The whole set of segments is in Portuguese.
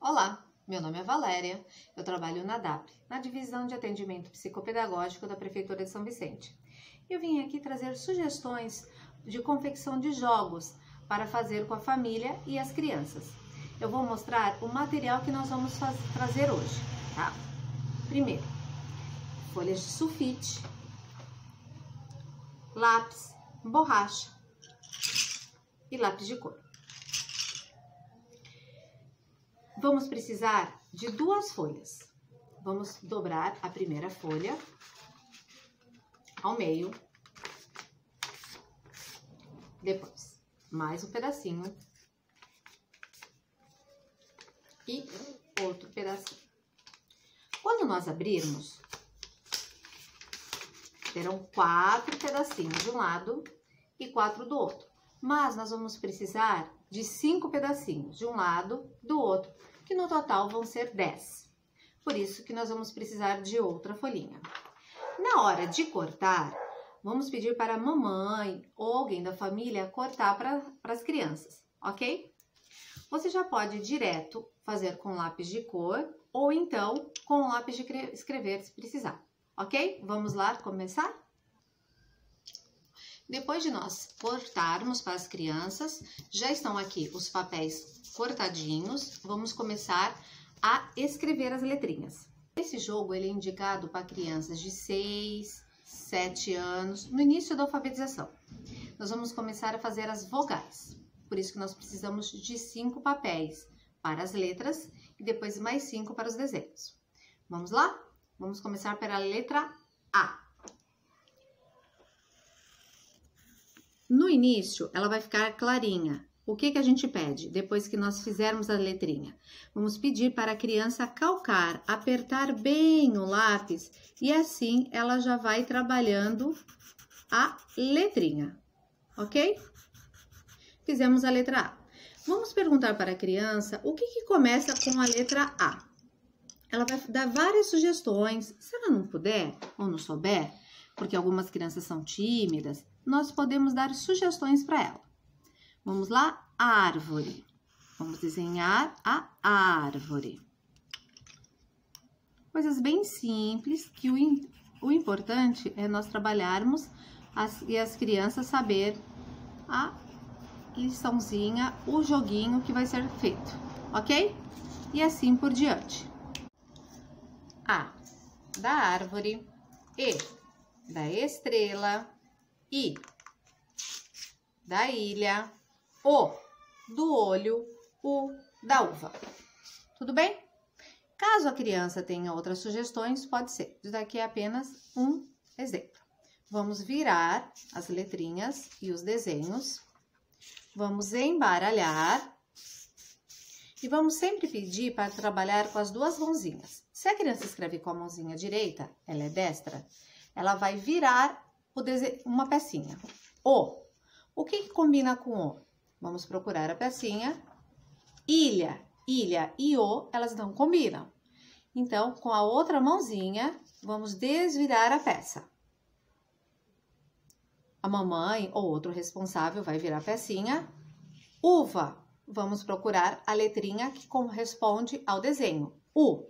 Olá, meu nome é Valéria, eu trabalho na DAP, na Divisão de Atendimento Psicopedagógico da Prefeitura de São Vicente. Eu vim aqui trazer sugestões de confecção de jogos para fazer com a família e as crianças. Eu vou mostrar o material que nós vamos trazer hoje, tá? Primeiro, folhas de sulfite, lápis, borracha e lápis de cor. Vamos precisar de duas folhas. Vamos dobrar a primeira folha ao meio. Depois, mais um pedacinho. E outro pedacinho. Quando nós abrirmos, terão quatro pedacinhos de um lado e quatro do outro. Mas nós vamos precisar de cinco pedacinhos de um lado, do outro, que no total vão ser 10. Por isso que nós vamos precisar de outra folhinha. Na hora de cortar, vamos pedir para a mamãe ou alguém da família cortar para as crianças, ok? Você já pode direto fazer com lápis de cor ou então com lápis de escrever se precisar, ok? Vamos lá começar? Depois de nós cortarmos para as crianças, já estão aqui os papéis cortadinhos, vamos começar a escrever as letrinhas. Esse jogo ele é indicado para crianças de 6, 7 anos, no início da alfabetização. Nós vamos começar a fazer as vogais, por isso que nós precisamos de cinco papéis para as letras e depois mais cinco para os desenhos. Vamos lá? Vamos começar pela letra A. No início, ela vai ficar clarinha, o que, que a gente pede depois que nós fizermos a letrinha? Vamos pedir para a criança calcar, apertar bem o lápis e assim ela já vai trabalhando a letrinha, ok? Fizemos a letra A. Vamos perguntar para a criança o que, que começa com a letra A. Ela vai dar várias sugestões. Se ela não puder ou não souber, porque algumas crianças são tímidas, nós podemos dar sugestões para ela. Vamos lá? Árvore. Vamos desenhar a árvore. Coisas bem simples que o, o importante é nós trabalharmos as, e as crianças saber a liçãozinha, o joguinho que vai ser feito, ok? E assim por diante. A da árvore, E da estrela, I da ilha, o do olho, o da uva. Tudo bem? Caso a criança tenha outras sugestões, pode ser. Isso daqui é apenas um exemplo. Vamos virar as letrinhas e os desenhos. Vamos embaralhar. E vamos sempre pedir para trabalhar com as duas mãozinhas. Se a criança escreve com a mãozinha direita, ela é destra, ela vai virar uma pecinha. O. O que, que combina com o? Vamos procurar a pecinha. Ilha, ilha e o, elas não combinam. Então, com a outra mãozinha, vamos desvirar a peça. A mamãe ou outro responsável vai virar a pecinha. Uva, vamos procurar a letrinha que corresponde ao desenho. U.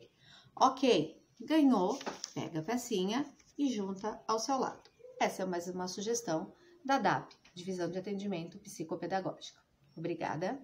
Ok, ganhou, pega a pecinha e junta ao seu lado. Essa é mais uma sugestão da DAP. Divisão de Atendimento Psicopedagógico. Obrigada.